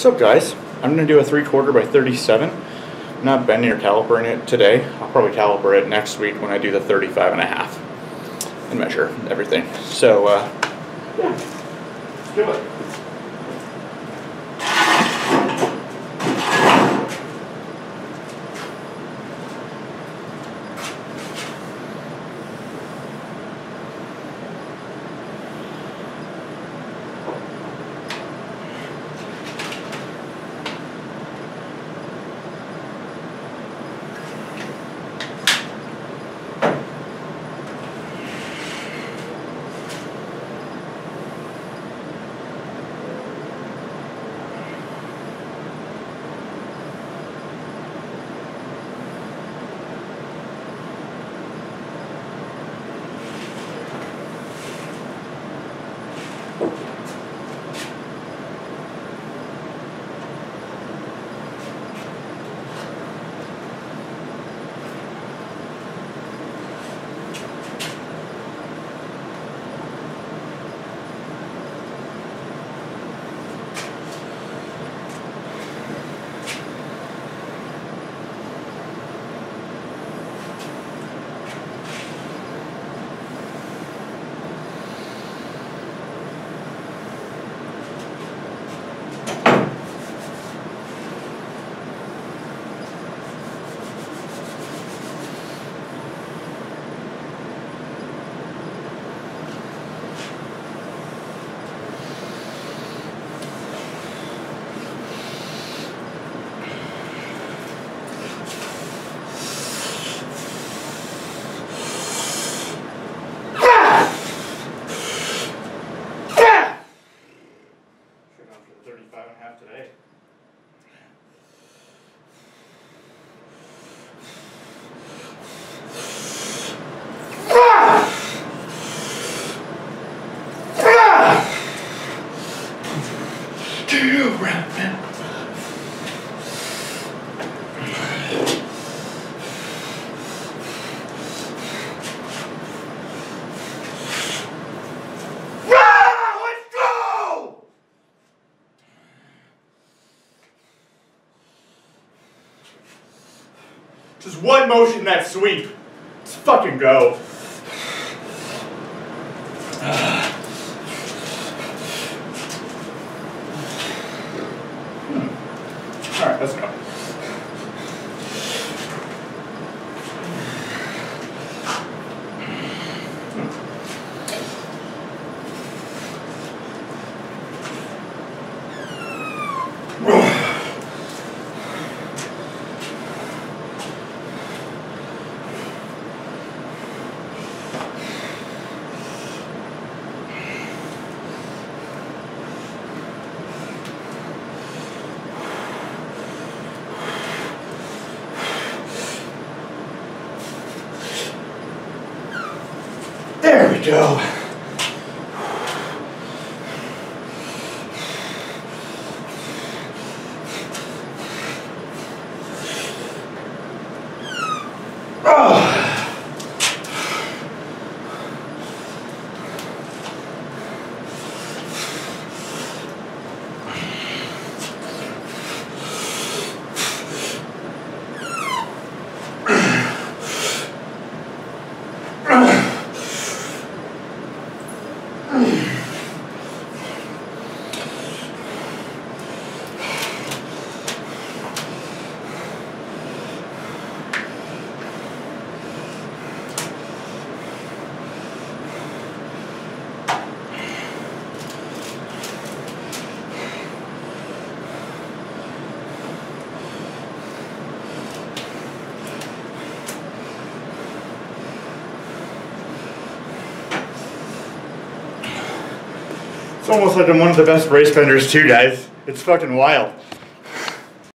What's up guys? I'm going to do a 3 quarter by 37. I'm not bending or calipering it today. I'll probably caliper it next week when I do the 35 and a half and measure everything. So, uh, yeah, do it. Today. Just one motion that sweep. Let's fucking go. Hmm. Alright, let's go. There we go. It's almost like I'm one of the best race benders too, guys. It's fucking wild.